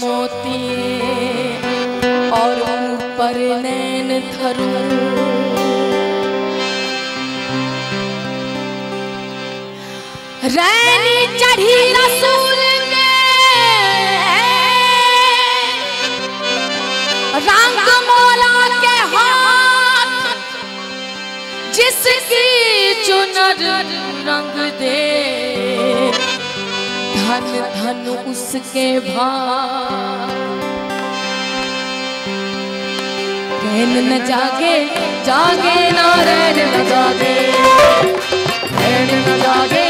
मोती और ऊपर नैन थरू रैनी चढ़ी रसूल रंग मौला के हाथ, जिसकी चुनर रंग दे। धन धन उसके भाग। कहन न जागे जागे नारायण न जागे। कहन न जागे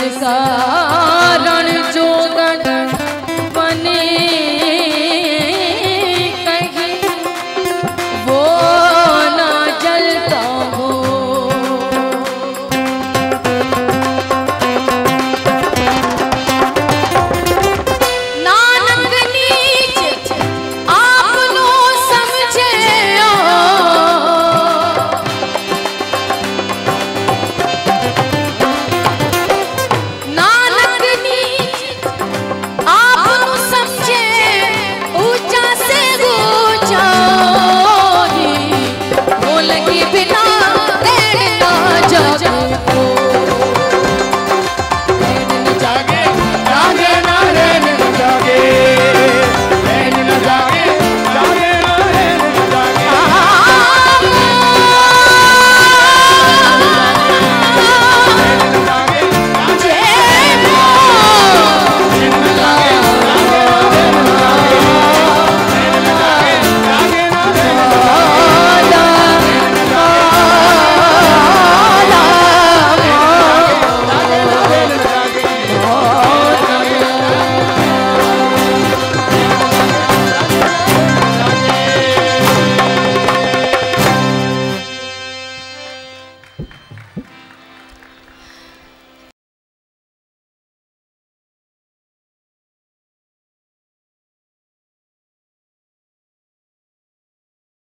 नमस्कार